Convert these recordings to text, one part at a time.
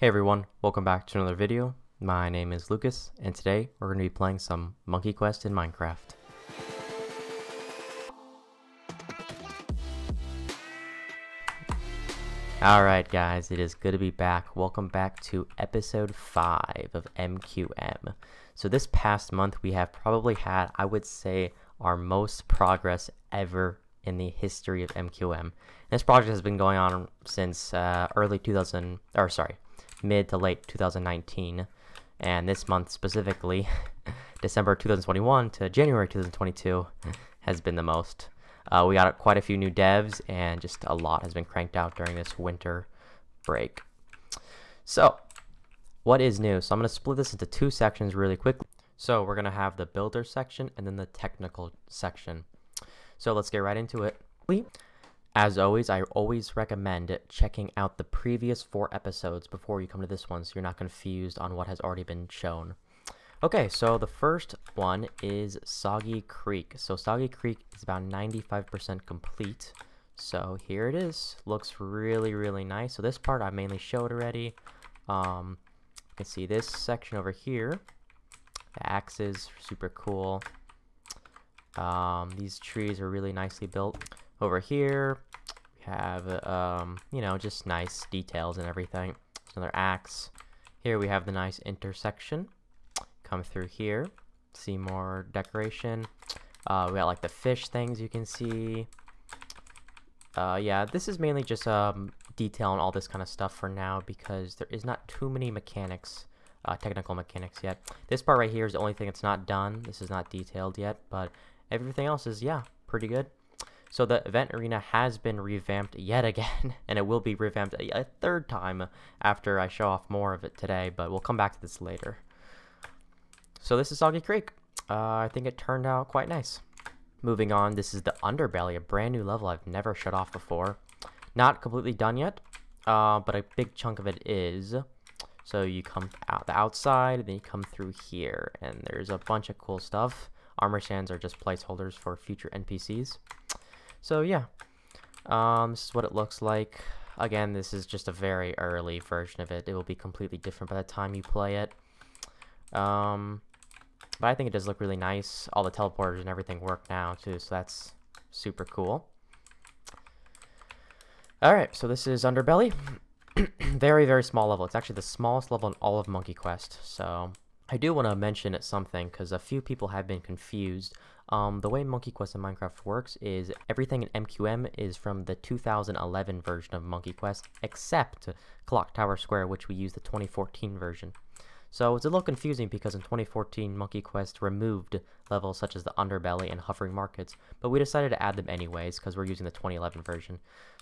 Hey everyone, welcome back to another video. My name is Lucas, and today we're going to be playing some Monkey Quest in Minecraft. Alright guys, it is good to be back. Welcome back to episode 5 of MQM. So this past month we have probably had, I would say, our most progress ever in the history of MQM. This project has been going on since uh, early 2000, or sorry, mid to late 2019, and this month specifically, December 2021 to January 2022, has been the most. Uh, we got quite a few new devs, and just a lot has been cranked out during this winter break. So, what is new? So I'm going to split this into two sections really quickly. So we're going to have the builder section and then the technical section. So let's get right into it. As always, I always recommend checking out the previous four episodes before you come to this one so you're not confused on what has already been shown. Okay, so the first one is Soggy Creek. So Soggy Creek is about 95% complete. So here it is. Looks really, really nice. So this part I mainly showed already. Um, you can see this section over here. The axes, super cool. Um, these trees are really nicely built. Over here, we have, um, you know, just nice details and everything. Another axe. Here we have the nice intersection come through here. See more decoration. Uh, we got like the fish things you can see. Uh, yeah, this is mainly just um, detail and all this kind of stuff for now because there is not too many mechanics, uh, technical mechanics yet. This part right here is the only thing that's not done. This is not detailed yet, but everything else is, yeah, pretty good. So the event arena has been revamped yet again, and it will be revamped a, a third time after I show off more of it today, but we'll come back to this later. So this is Soggy Creek. Uh, I think it turned out quite nice. Moving on, this is the Underbelly, a brand new level I've never shut off before. Not completely done yet, uh, but a big chunk of it is. So you come out the outside, then you come through here, and there's a bunch of cool stuff. Armor stands are just placeholders for future NPCs. So yeah, um, this is what it looks like. Again, this is just a very early version of it. It will be completely different by the time you play it. Um, but I think it does look really nice. All the teleporters and everything work now too, so that's super cool. Alright, so this is Underbelly. very, very small level. It's actually the smallest level in all of Monkey Quest. So I do want to mention it something because a few people have been confused. Um, the way Monkey Quest in Minecraft works is everything in MQM is from the 2011 version of Monkey Quest, except Clock Tower Square, which we use the 2014 version. So it's a little confusing because in 2014, Monkey Quest removed levels such as the Underbelly and Hovering Markets, but we decided to add them anyways because we're using the 2011 version.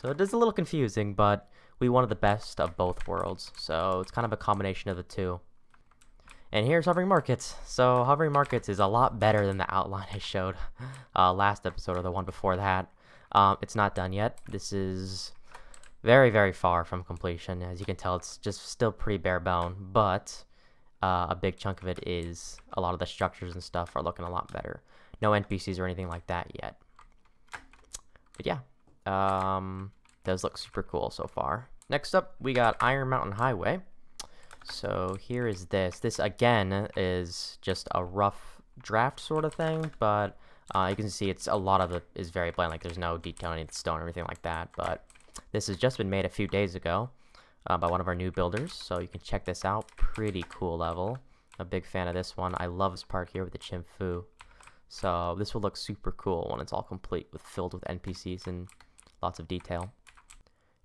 So it is a little confusing, but we wanted the best of both worlds, so it's kind of a combination of the two. And here's Hovering Markets. So Hovering Markets is a lot better than the outline I showed uh, last episode or the one before that. Um, it's not done yet. This is very, very far from completion. As you can tell, it's just still pretty bare bone, but uh, a big chunk of it is a lot of the structures and stuff are looking a lot better. No NPCs or anything like that yet. But yeah, um, does look super cool so far. Next up, we got Iron Mountain Highway. So here is this. This again is just a rough draft sort of thing, but uh, you can see it's a lot of it is very plain. Like there's no detail in the stone or anything like that. But this has just been made a few days ago uh, by one of our new builders. So you can check this out. Pretty cool level. A big fan of this one. I love this part here with the Chimpfu. So this will look super cool when it's all complete with filled with NPCs and lots of detail.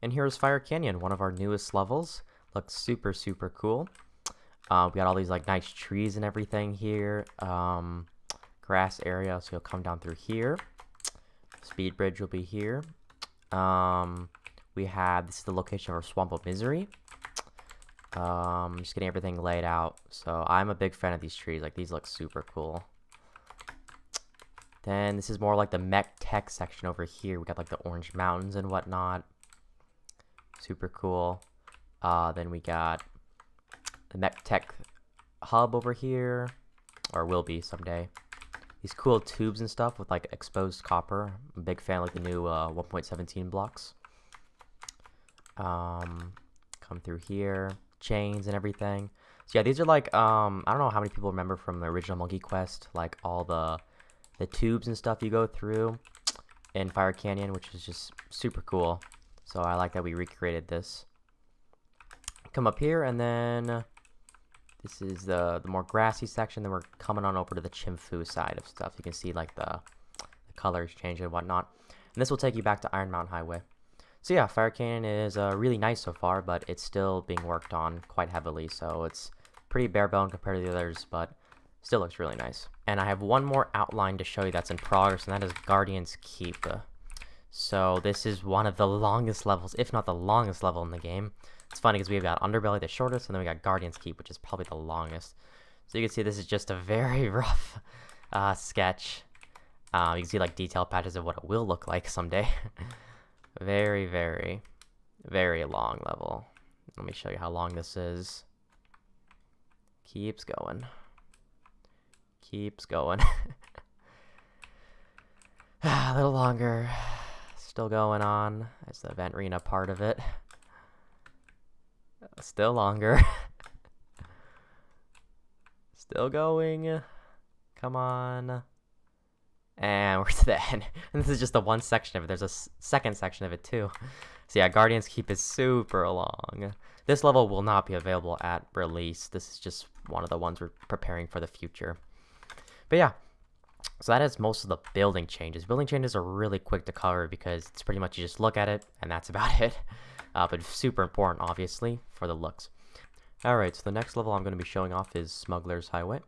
And here's Fire Canyon, one of our newest levels. Looks super, super cool. Uh, we got all these like nice trees and everything here. Um, grass area, so you'll come down through here. Speed bridge will be here. Um, we have, this is the location of our Swamp of Misery. Um, just getting everything laid out. So I'm a big fan of these trees. Like, these look super cool. Then this is more like the mech tech section over here. We got like the orange mountains and whatnot. Super cool. Uh, then we got the mech tech hub over here. Or will be someday. These cool tubes and stuff with like exposed copper. I'm a big fan of like the new uh, 1.17 blocks. Um, come through here. chains and everything. So yeah, these are like um I don't know how many people remember from the original Monkey Quest, like all the the tubes and stuff you go through in Fire Canyon, which is just super cool. So I like that we recreated this. Come up here and then this is the the more grassy section. Then we're coming on over to the Chimpfu side of stuff. You can see like the, the colors change and whatnot. And this will take you back to Iron Mountain Highway. So yeah, Fire Canyon is uh, really nice so far, but it's still being worked on quite heavily. So it's pretty bare bone compared to the others, but still looks really nice. And I have one more outline to show you that's in progress, and that is Guardian's Keep. So this is one of the longest levels, if not the longest level in the game. It's funny because we've got Underbelly, the shortest, and then we got Guardian's Keep, which is probably the longest. So you can see this is just a very rough uh, sketch. Uh, you can see like detail patches of what it will look like someday. Very, very, very long level. Let me show you how long this is. Keeps going. Keeps going. a little longer. Still going on. It's the event arena part of it. Still longer. Still going. Come on. And we're to the end. And this is just the one section of it. There's a second section of it too. So yeah, Guardian's Keep is super long. This level will not be available at release. This is just one of the ones we're preparing for the future. But yeah, so that is most of the building changes. Building changes are really quick to cover because it's pretty much you just look at it and that's about it. Uh, but super important, obviously, for the looks. Alright, so the next level I'm going to be showing off is Smuggler's Highway.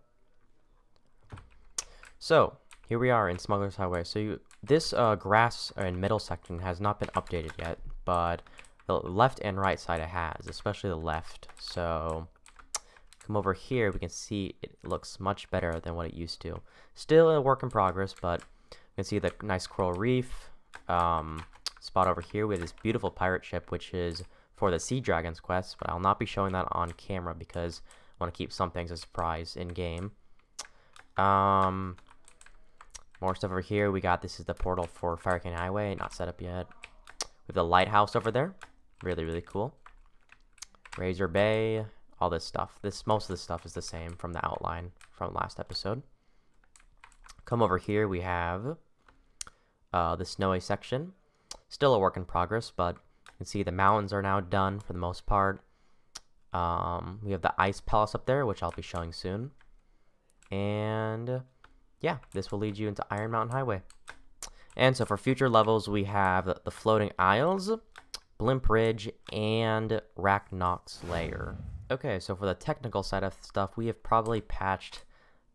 So, here we are in Smuggler's Highway. So you, this uh, grass and middle section has not been updated yet, but the left and right side it has, especially the left. So come over here, we can see it looks much better than what it used to. Still a work in progress, but you can see the nice coral reef um, spot over here We have this beautiful pirate ship, which is for the Sea Dragons quest, but I'll not be showing that on camera because I want to keep some things a surprise in game. Um, more stuff over here. We got, this is the portal for Fire Canyon Highway, not set up yet. We have the lighthouse over there. Really, really cool. Razor Bay, all this stuff. This Most of this stuff is the same from the outline from last episode. Come over here, we have uh, the snowy section. Still a work in progress, but you can see the mountains are now done for the most part. Um, we have the ice palace up there, which I'll be showing soon. And yeah, this will lead you into Iron Mountain Highway. And so for future levels, we have the Floating Isles, Blimp Ridge, and Raknok's Lair. Okay, so for the technical side of stuff, we have probably patched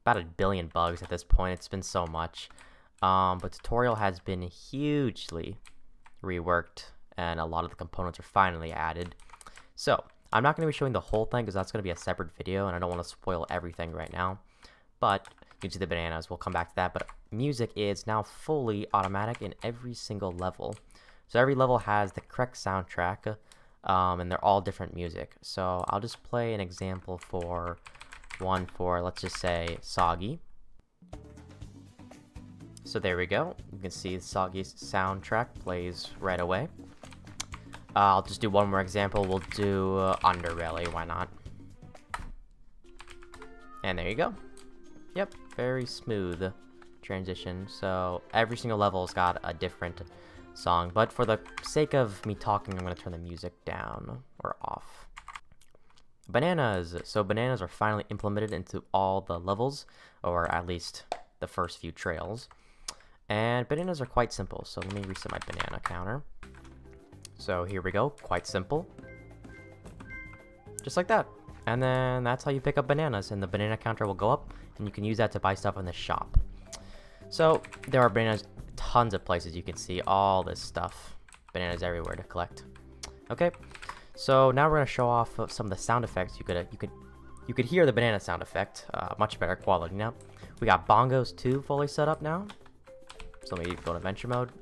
about a billion bugs at this point. It's been so much. Um, but tutorial has been hugely reworked, and a lot of the components are finally added. So, I'm not going to be showing the whole thing because that's going to be a separate video, and I don't want to spoil everything right now. But you see the bananas. We'll come back to that. But music is now fully automatic in every single level. So every level has the correct soundtrack, um, and they're all different music. So I'll just play an example for one for, let's just say, Soggy. So there we go. You can see Soggy's soundtrack plays right away. Uh, I'll just do one more example. We'll do uh, Underbelly, why not? And there you go. Yep, very smooth transition. So every single level's got a different song. But for the sake of me talking, I'm going to turn the music down or off. Bananas. So bananas are finally implemented into all the levels, or at least the first few trails. And bananas are quite simple. So let me reset my banana counter. So here we go. Quite simple. Just like that. And then that's how you pick up bananas, and the banana counter will go up, and you can use that to buy stuff in the shop. So there are bananas, tons of places you can see all this stuff. Bananas everywhere to collect. Okay, so now we're gonna show off some of the sound effects. You could you could you could hear the banana sound effect, uh, much better quality now. We got bongos too fully set up now. So let me go to adventure mode.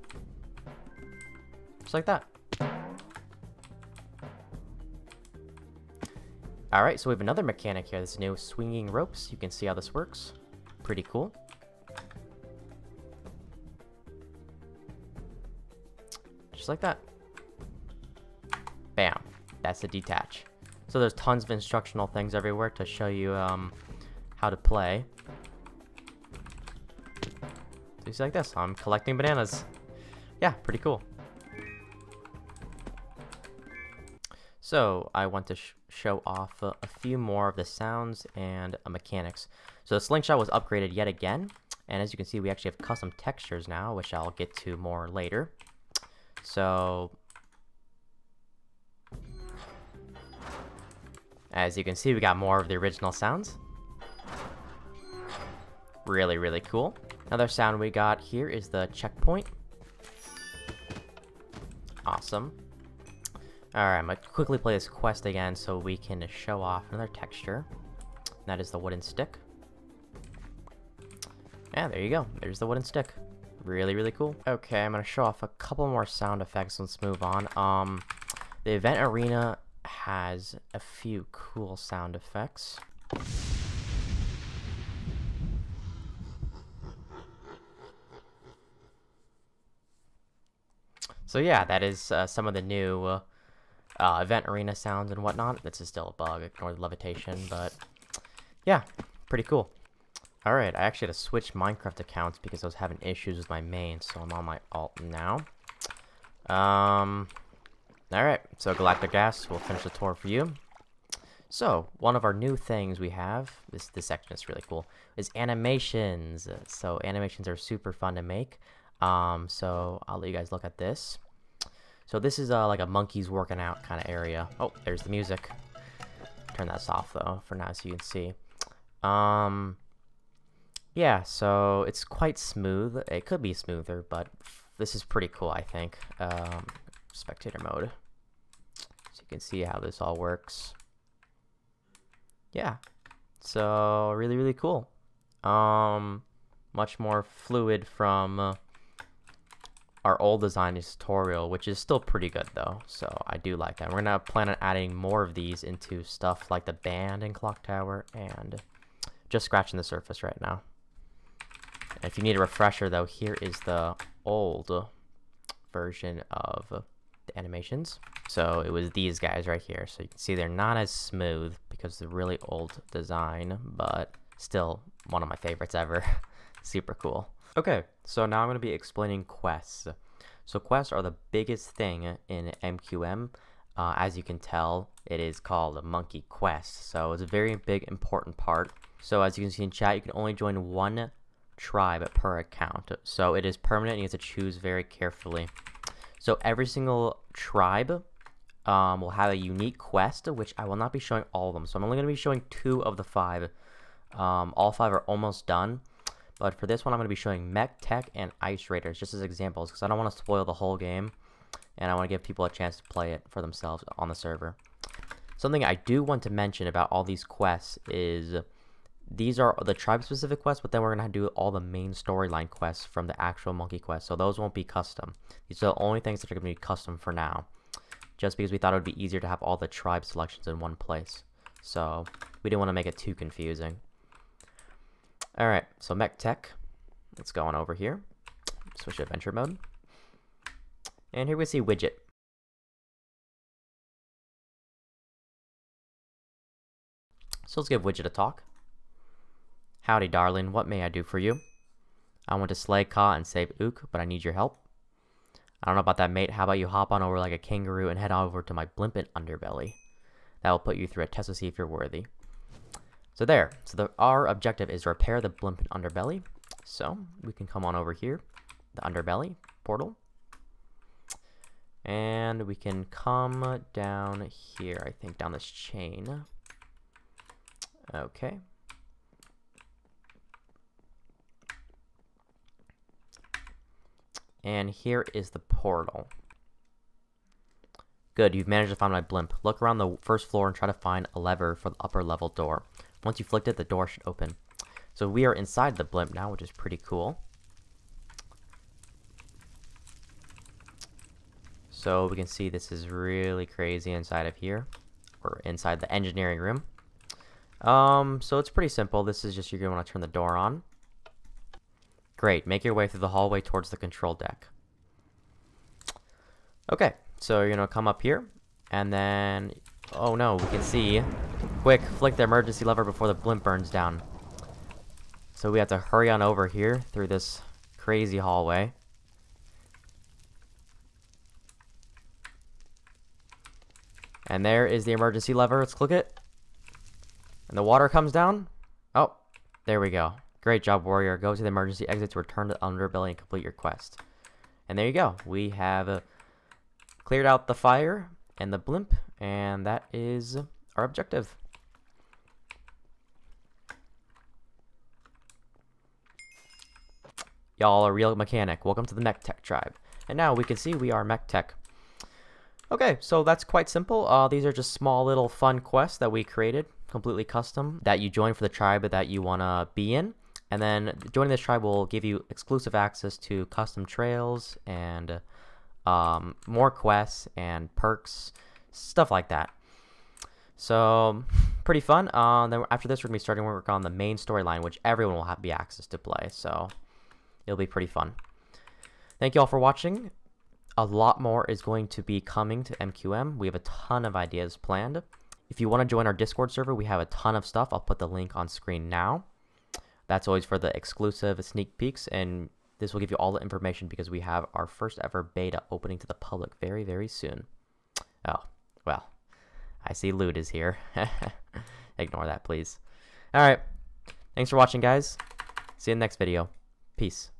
Just like that. Alright, so we have another mechanic here, this new swinging ropes. You can see how this works. Pretty cool. Just like that. Bam. That's the detach. So there's tons of instructional things everywhere to show you um, how to play. Things like this. I'm collecting bananas. Yeah, pretty cool. So I want to sh show off uh, a few more of the sounds and uh, mechanics. So the slingshot was upgraded yet again. And as you can see, we actually have custom textures now, which I'll get to more later. So As you can see, we got more of the original sounds. Really, really cool. Another sound we got here is the checkpoint. Awesome. Alright, I'm going to quickly play this quest again so we can show off another texture. That is the wooden stick. Yeah, there you go. There's the wooden stick. Really, really cool. Okay, I'm going to show off a couple more sound effects. Let's move on. Um, the event arena has a few cool sound effects. So yeah, that is uh, some of the new uh, event arena sounds and whatnot. This is still a bug, ignore the levitation, but yeah, pretty cool. Alright, I actually had to switch Minecraft accounts because I was having issues with my main, so I'm on my alt now. Um, Alright, so Galactic Gas, we'll finish the tour for you. So, one of our new things we have, this, this section is really cool, is animations. So, animations are super fun to make. Um, so, I'll let you guys look at this. So, this is uh, like a monkey's working out kind of area. Oh, there's the music. Turn that off, though, for now so you can see. Um, yeah, so it's quite smooth. It could be smoother, but this is pretty cool, I think. Um, spectator mode. So you can see how this all works. Yeah. So really, really cool. Um, much more fluid from uh, our old design tutorial, which is still pretty good though. So I do like that. We're gonna plan on adding more of these into stuff like the band and clock tower and just scratching the surface right now. If you need a refresher though, here is the old version of the animations. So it was these guys right here. So you can see they're not as smooth because they're really old design, but still one of my favorites ever. Super cool. Okay, so now I'm going to be explaining quests. So quests are the biggest thing in MQM. Uh, as you can tell, it is called a monkey quest. So it's a very big, important part. So as you can see in chat, you can only join one tribe per account. So it is permanent. You have to choose very carefully. So every single tribe um, will have a unique quest, which I will not be showing all of them. So I'm only going to be showing two of the five. Um, all five are almost done. But for this one, I'm going to be showing Mech Tech and Ice Raiders just as examples because I don't want to spoil the whole game. And I want to give people a chance to play it for themselves on the server. Something I do want to mention about all these quests is these are the tribe specific quests, but then we're going to do all the main storyline quests from the actual monkey quest. So those won't be custom. These are the only things that are going to be custom for now. Just because we thought it would be easier to have all the tribe selections in one place. So we didn't want to make it too confusing. Alright, so Mech Tech. Let's go on over here. Switch to adventure mode. And here we see Widget. So let's give Widget a talk. Howdy, darling. What may I do for you? I want to slay Ka and save Ook, but I need your help. I don't know about that, mate. How about you hop on over like a kangaroo and head over to my blimpant underbelly? That will put you through a test to see if you're worthy. So there. So the, our objective is to repair the blimpant underbelly. So we can come on over here, the underbelly portal. And we can come down here, I think, down this chain. Okay. And here is the portal. Good, you've managed to find my blimp. Look around the first floor and try to find a lever for the upper level door. Once you flicked it, the door should open. So we are inside the blimp now, which is pretty cool. So we can see this is really crazy inside of here. Or inside the engineering room. Um, so it's pretty simple. This is just you're going to want to turn the door on. Great, make your way through the hallway towards the control deck. Okay, so you're gonna come up here, and then Oh no, we can see. Quick, flick the emergency lever before the blimp burns down. So we have to hurry on over here through this crazy hallway. And there is the emergency lever. Let's click it. And the water comes down. Oh, there we go. Great job, warrior. Go to the emergency exit to return to the underbelly and complete your quest. And there you go. We have uh, cleared out the fire and the blimp, and that is our objective. Y'all are real mechanic. Welcome to the Mech Tech tribe. And now we can see we are Mech Tech. Okay, so that's quite simple. Uh, these are just small little fun quests that we created, completely custom, that you join for the tribe that you want to be in. And then joining this tribe will give you exclusive access to custom trails and um, more quests and perks, stuff like that. So, pretty fun. Uh, then after this, we're to be starting work on the main storyline, which everyone will have be access to play. So, it'll be pretty fun. Thank you all for watching. A lot more is going to be coming to MQM. We have a ton of ideas planned. If you want to join our Discord server, we have a ton of stuff. I'll put the link on screen now. That's always for the exclusive sneak peeks, and this will give you all the information because we have our first ever beta opening to the public very, very soon. Oh, well, I see loot is here. Ignore that, please. All right. Thanks for watching, guys. See you in the next video. Peace.